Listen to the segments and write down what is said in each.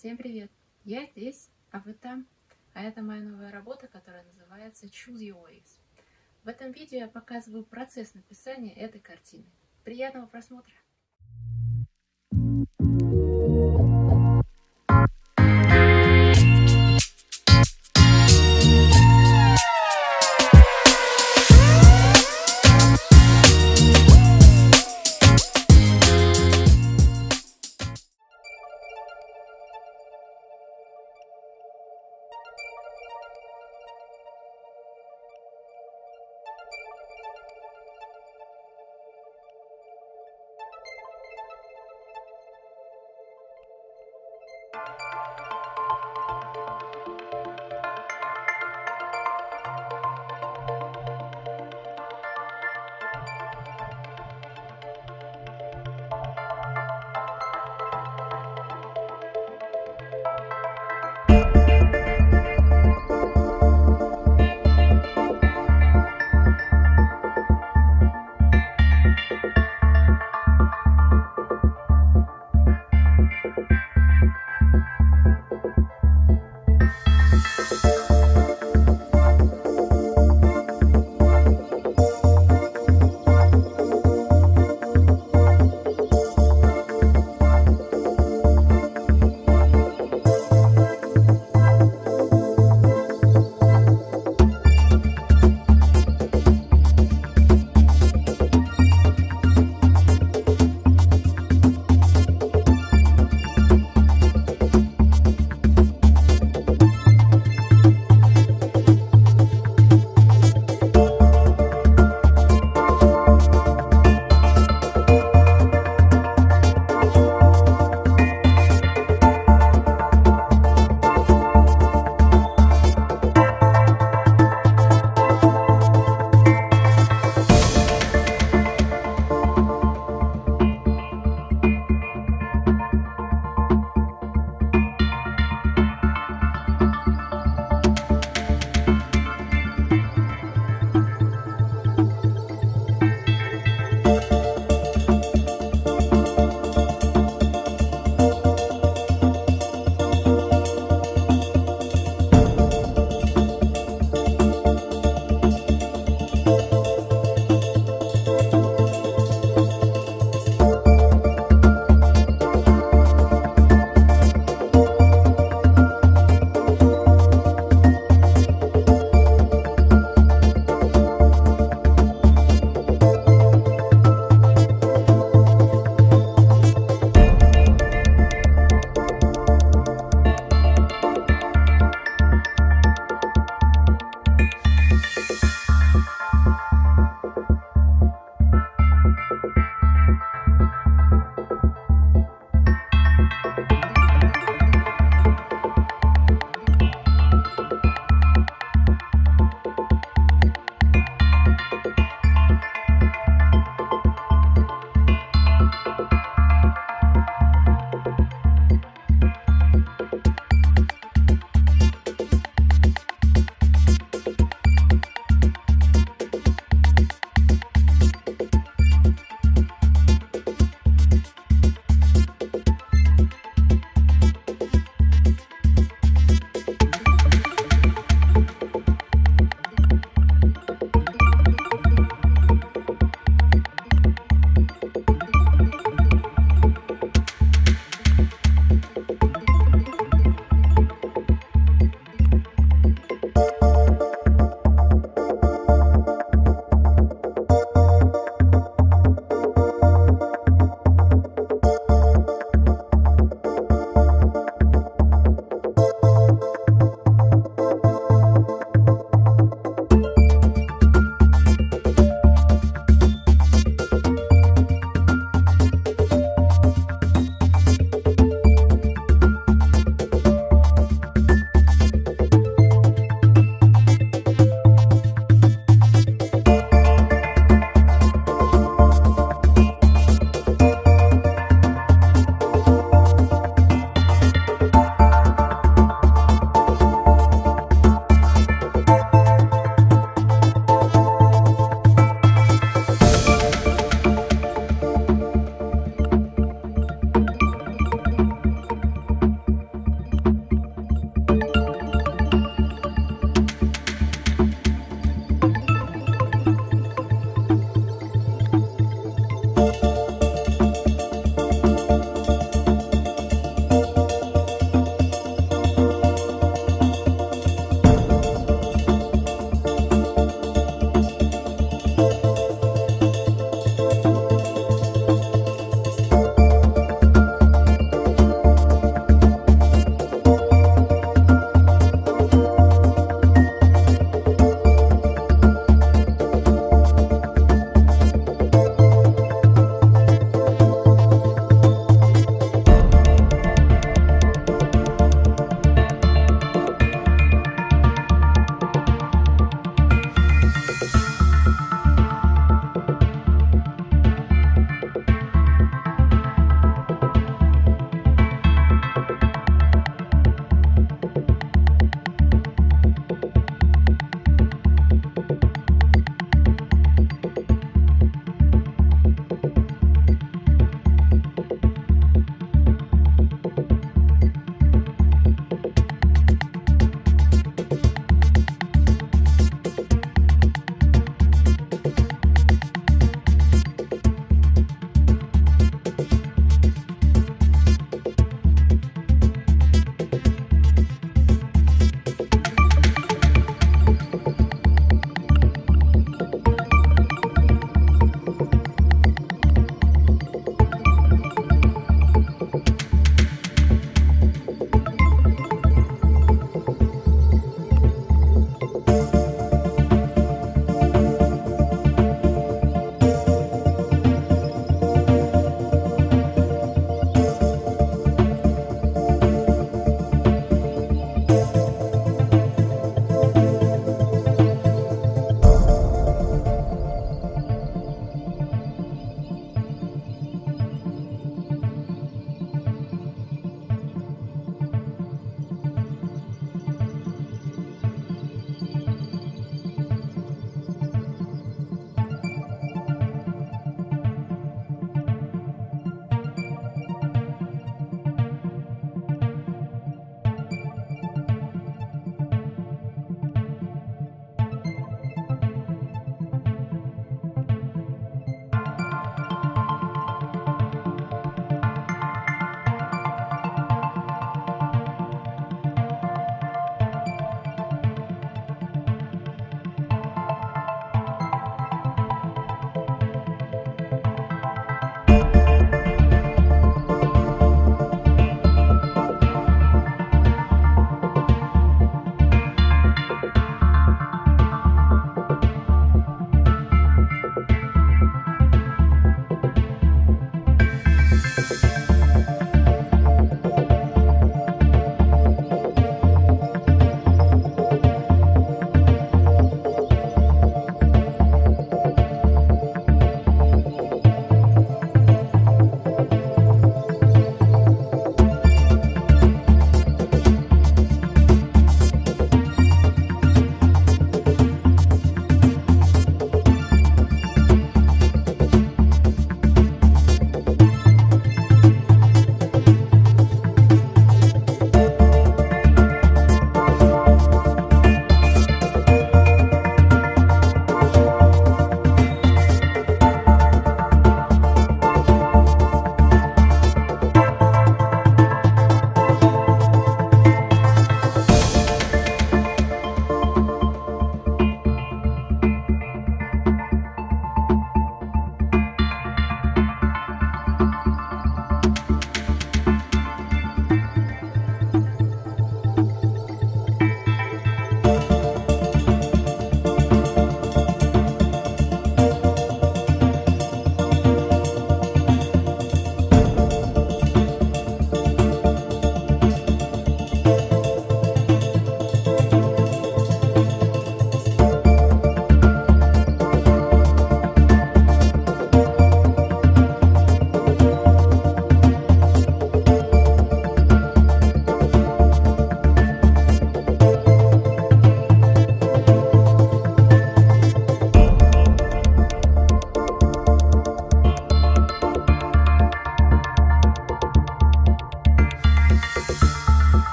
Всем привет! Я здесь, а вы там. А это моя новая работа, которая называется Choose Your Ways. В этом видео я показываю процесс написания этой картины. Приятного просмотра!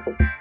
Bye.